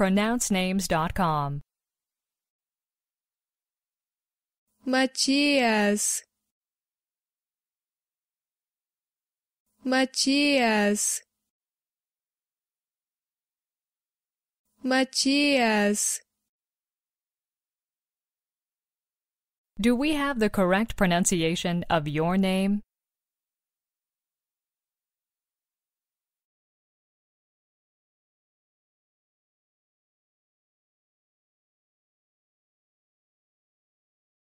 pronouncenames.com. Matias Matias Matias Do we have the correct pronunciation of your name?